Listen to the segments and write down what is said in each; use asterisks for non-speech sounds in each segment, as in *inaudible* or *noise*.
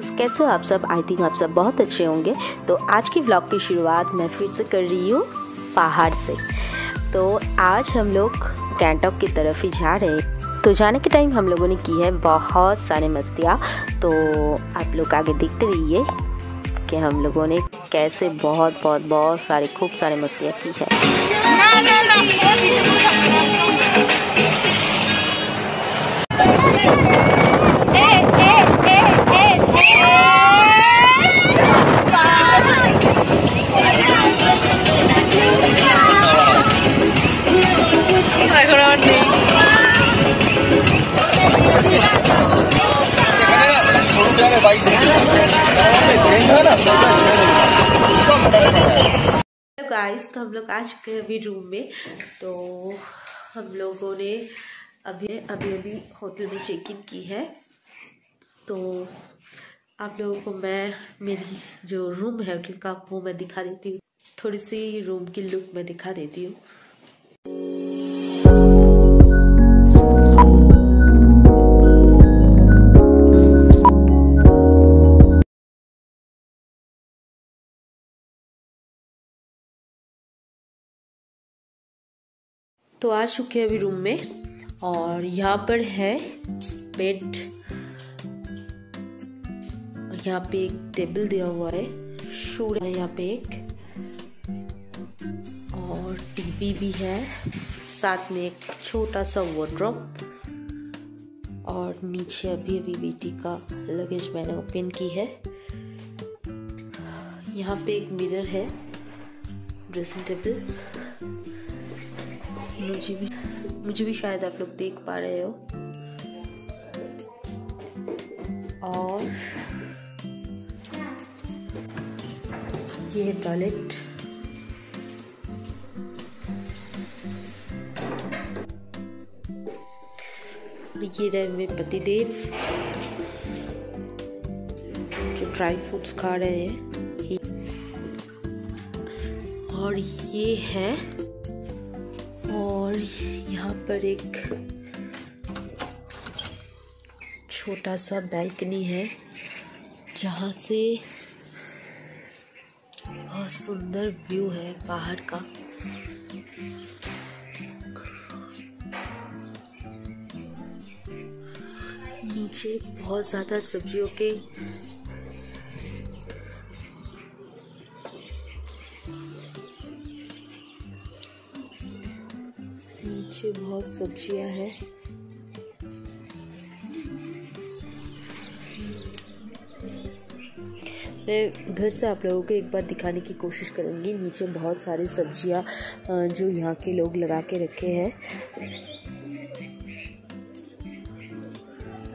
Guys कैसे हो आप सब? आई थिंक आप सब बहुत अच्छे होंगे। तो आज की व्लॉग की शुरुआत मैं फिर से कर रही हूँ पहाड़ से। तो आज हम लोग गैंगटॉक की तरफ़ ही जा रहे हैं। तो जाने के टाइम हम लोगों ने की है बहुत सारे मस्तियाँ। तो आप लोग आगे देखते रहिए कि हम लोगों ने कैसे बहुत बहुत बहुत सारे, खूब सारे मस्तियाँ की है। तो हम लोग आ चुके हैं अभी रूम में। तो हम लोगों ने अभी अभी अभी होटल में चेक इन की है। तो आप लोगों को मैं, मेरी जो रूम है होटल का वो मैं दिखा देती हूँ। थोड़ी सी रूम की लुक मैं दिखा देती हूँ। तो आ चुके अभी रूम में और यहाँ पर है बेड यहाँ पे एक टेबल दिया हुआ है शूर है यहाँ पे एक और टीवी भी है, साथ में एक छोटा सा वार्डरोब और नीचे अभी अभी बेटी का लगेज मैंने ओपन की है। यहाँ पे एक मिरर है ड्रेसिंग टेबल मुझे भी मुझे भी शायद आप लोग देख पा रहे हो। और ये है टॉयलेट ये रहे मेरे पतिदेव, जो ड्राई फ्रूट्स खा रहे हैं। और ये है और यहाँ पर एक छोटा सा बैल्कनी है, जहाँ से बहुत सुंदर व्यू है बाहर का। नीचे बहुत ज़्यादा सब्जियों के बहुत सब्ज़ियाँ हैं। मैं उधर से आप लोगों को एक बार दिखाने की कोशिश करूँगी, नीचे बहुत सारी सब्ज़ियाँ जो यहाँ के लोग लगा के रखे हैं।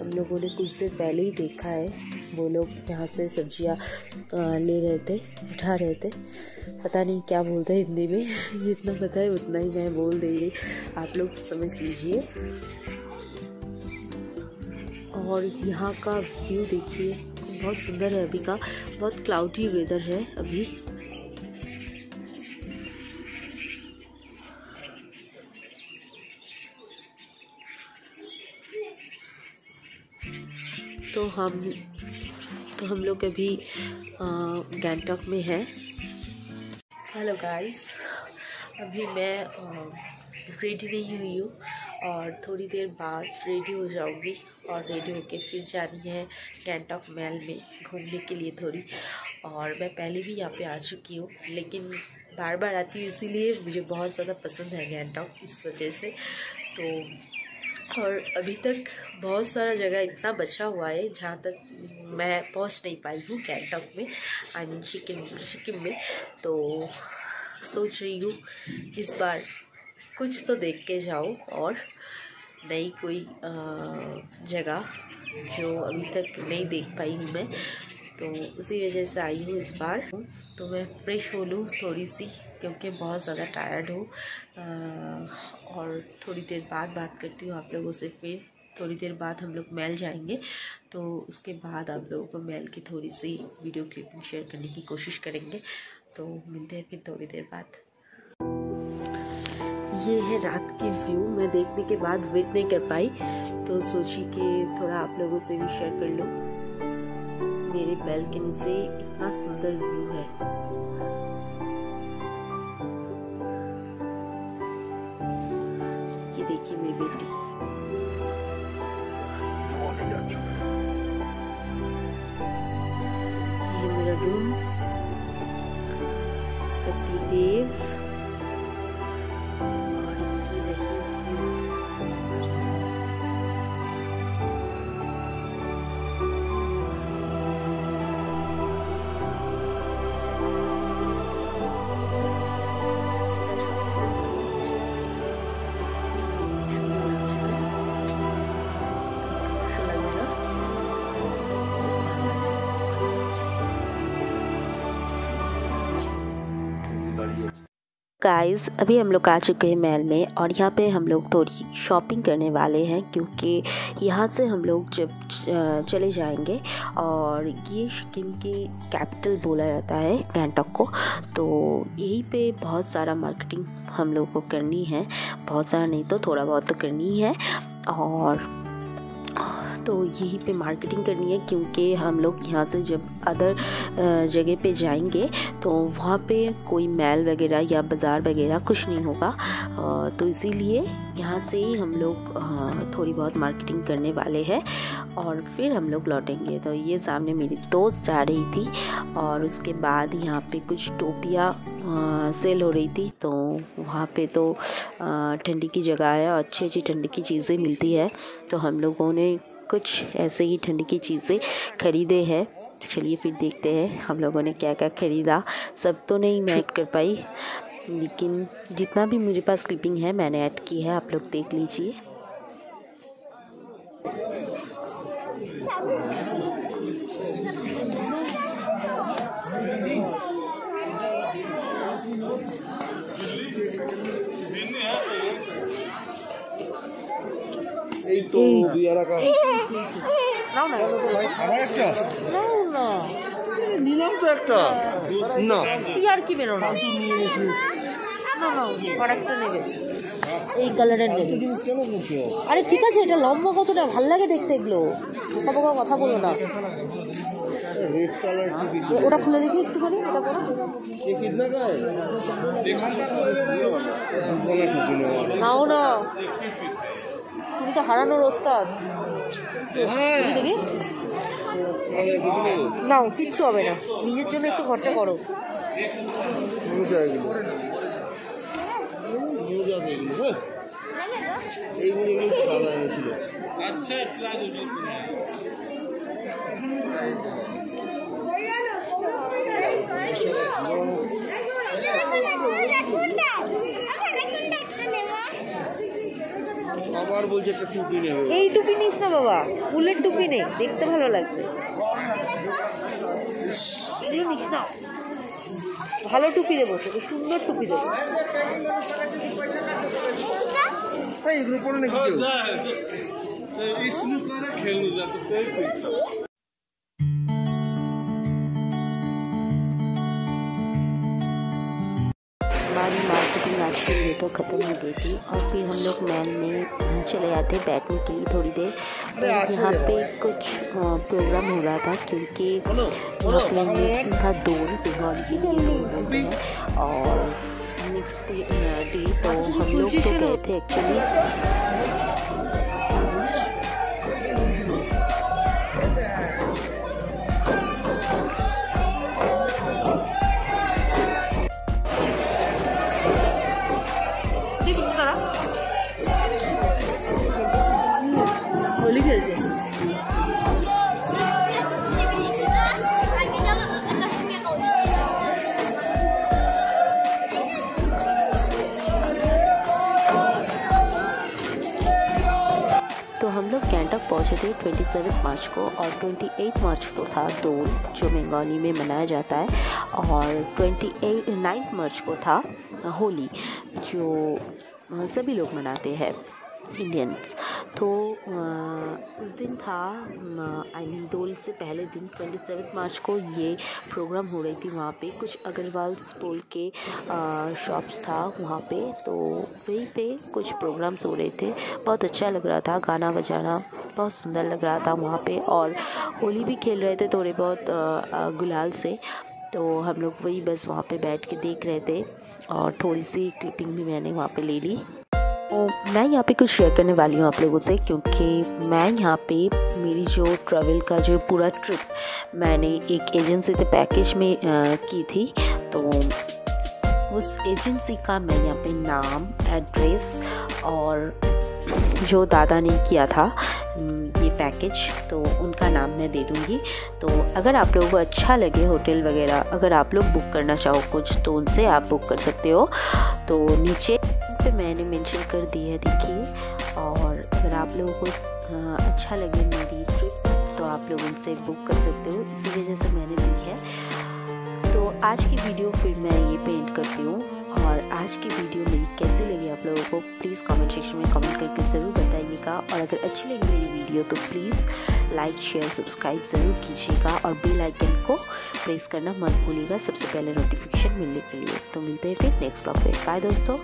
हम लोगों ने कुछ देर पहले ही देखा है। वो लोग यहाँ से सब्ज़ियाँ ले रहे थे, उठा रहे थे। पता नहीं क्या बोलते हिंदी में, *laughs* जितना पता है उतना ही मैं बोल दे रही आप लोग समझ लीजिए। और यहाँ का व्यू देखिए, बहुत सुंदर है अभी का, बहुत क्लाउडी वेदर है अभी। तो हम तो हम लोग अभी गैंगटॉक में हैं। हेलो गाइस अभी मैं रेडी नहीं हुई हूँ और थोड़ी देर बाद रेडी हो जाऊँगी और रेडी होके फिर जानी है गैंगटॉक महल में घूमने के लिए थोड़ी। और मैं पहले भी यहाँ पे आ चुकी हूँ, लेकिन बार बार आती हूँ, इसीलिए मुझे बहुत ज़्यादा पसंद है गैंगटॉक इस वजह से। तो और अभी तक बहुत सारा जगह इतना बचा हुआ है, जहाँ तक मैं पहुँच नहीं पाई हूँ गैंगटॉक में आई मीन सिक्किम सिक्किम में। तो सोच रही हूँ इस बार कुछ तो देख के जाओ और नई कोई जगह जो अभी तक नहीं देख पाई हूँ मैं। तो उसी वजह से आई हूँ इस बार। तो मैं फ्रेश हो लूँ थोड़ी सी, क्योंकि बहुत ज़्यादा टायर्ड हूँ। और थोड़ी देर बाद बात करती हूँ आप लोगों से फिर। थोड़ी देर बाद हम लोग मेल जाएँगे। तो उसके बाद आप लोगों को मेल की थोड़ी सी वीडियो क्लिपिंग शेयर करने की कोशिश करेंगे। तो मिलते हैं फिर थोड़ी देर बाद। ये है रात की व्यू। मैं देखने के बाद वेट नहीं कर पाई। तो सोची कि थोड़ा आप लोगों से भी शेयर कर लूँ। मेरे बैल्कनी से इतना सुंदर व्यू है। ये देखिए मेरी बेटी। ये मेरा रूम देव गाइस अभी हम लोग आ चुके हैं महल में और यहाँ पे हम लोग थोड़ी शॉपिंग करने वाले हैं क्योंकि यहाँ से हम लोग जब चले जाएँगे और ये सिक्किम की कैपिटल बोला जाता है गैंगटॉक को तो यहीं पे बहुत सारा मार्केटिंग हम लोग को करनी है। बहुत सारा नहीं तो थोड़ा बहुत तो करनी है और तो यहीं पे मार्केटिंग करनी है क्योंकि हम लोग यहाँ से जब अदर जगह पे जाएँगे तो वहाँ पे कोई मैल वगैरह या बाज़ार वगैरह कुछ नहीं होगा। तो इसीलिए यहाँ से ही हम लोग थोड़ी बहुत मार्केटिंग करने वाले हैं और फिर हम लोग लौटेंगे। तो ये सामने मेरी दोस्त जा रही थी और उसके बाद यहाँ पे कुछ टोपियाँ सेल हो रही थी। तो वहाँ पे तो ठंडी की जगह है और अच्छी अच्छी ठंडी की चीज़ें मिलती है। तो हम लोगों ने कुछ ऐसे ही ठंडी की चीज़ें ख़रीदे हैं। तो चलिए फिर देखते हैं हम लोगों ने क्या क्या ख़रीदा। सब तो नहीं मैं कर पाई। लेकिन जितना भी मेरे पास क्लिपिंग है मैंने ऐड की है आप लोग देख लीजिए। तो बियारा का चलो तो भाई खाना है क्या? ना ना নিলাম তো একটা। না। আর কি বেরো না এই কালারের আরে ঠিক আছে এটা লম্বা কতটা? ভালো লাগে দেখতে এগুলো। বোকা কথা বলো না। ওটা খুলে দেখি একটু এটা নাও না। তুমি তো হারানোর ওস্তাদ। হ্যাঁ। দেখি। না কিচ্ছু হবে না। নিজের জন্য একটু খরচা করো। এইগুলো এইগুলো দাদা এনেছিল। আচ্ছা বলছে একটা টুপি নেবে এই টুপি নিস না বাবা ফুলের টুপি নেই দেখতে ভালো লাগবে এগুলো নিস না ভালো টুপি দেবো তোকে সুন্দর টুপি দেবো হ্যাঁ এগুলো পরে নাকি तो ख़त्म हो गई थी और फिर हम लोग मैन में चले जाते बैठने के लिए थोड़ी देर। यहाँ पे कुछ प्रोग्राम हो रहा था क्योंकि यहाँ पे नेक्स्ट था दो बंगाली के लिए हैं। और नेक्स्ट डे तो हम लोग तो गए थे एक्चुअली हम लोग गैंगटॉक पहुँचे थे ट्वेंटी सेवन मार्च को और ट्वेंटी एट मार्च को था दोल, जो बंगाली में मनाया जाता है और ट्वेंटी एट नाइन्थ मार्च को था होली, जो सभी लोग मनाते हैं। इंडियंस तो उस दिन था आई मीन दोल से पहले दिन ट्वेंटी सेवन मार्च को ये प्रोग्राम हो रही थी वहाँ पे। कुछ अग्रवाल बोल के शॉप्स था वहाँ पे तो वहीं पे कुछ प्रोग्राम्स हो रहे थे। बहुत अच्छा लग रहा था, गाना बजाना बहुत सुंदर लग रहा था वहाँ पे और होली भी खेल रहे थे थोड़े बहुत गुलाल से। तो हम लोग वही बस वहाँ पे बैठ के देख रहे थे और थोड़ी सी क्लिपिंग भी मैंने वहाँ पे ले ली। मैं यहाँ पे कुछ शेयर करने वाली हूँ आप लोगों से क्योंकि मैं यहाँ पे मेरी जो ट्रैवल का जो पूरा ट्रिप मैंने एक एजेंसी से पैकेज में आ, की थी तो उस एजेंसी का मैं यहाँ पे नाम एड्रेस और जो दादा ने किया था ये पैकेज तो उनका नाम मैं दे दूँगी। तो अगर आप लोगों को अच्छा लगे होटल वगैरह अगर आप लोग बुक करना चाहो कुछ तो उनसे आप बुक कर सकते हो। तो नीचे पे मैंने मेंशन कर दी है, देखिए। और अगर आप लोगों को अच्छा लगे मेरी ट्रिप तो आप लोग उनसे बुक कर सकते हो। इसी वजह से मैंने दी है। तो आज की वीडियो फिर मैं ये पेंट करती हूँ। और आज की वीडियो मेरी कैसी लगी आप लोगों को प्लीज़ कमेंट सेक्शन में कमेंट करके ज़रूर बताइएगा। और अगर अच्छी लगी मेरी वीडियो तो प्लीज़ लाइक शेयर सब्सक्राइब ज़रूर कीजिएगा। और बेल आइकन को प्रेस करना मत भूलिएगा, सबसे पहले नोटिफिकेशन मिलने के लिए। तो मिलते हैं फिर नेक्स्ट ब्लॉग पे। बाय दोस्तों।